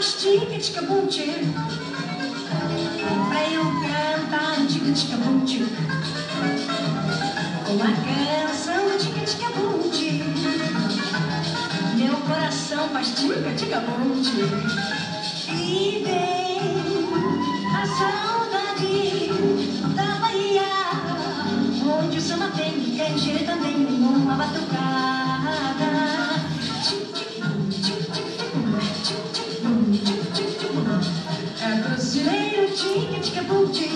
tica-tica-bum-tchu Pra eu cantar um tica-tica-bum-tchu Com a canção do tica-tica-bum-tchu Meu coração faz tica-tica-bum-tchu E vem a saudade tica tica bunti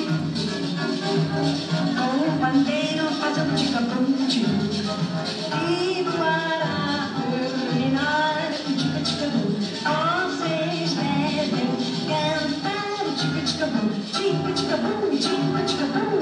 Com o pandeiro fazendo tica bunti E para terminar tica tica bum Vocês devem cantar o tica tica bum bum, tica tica bum,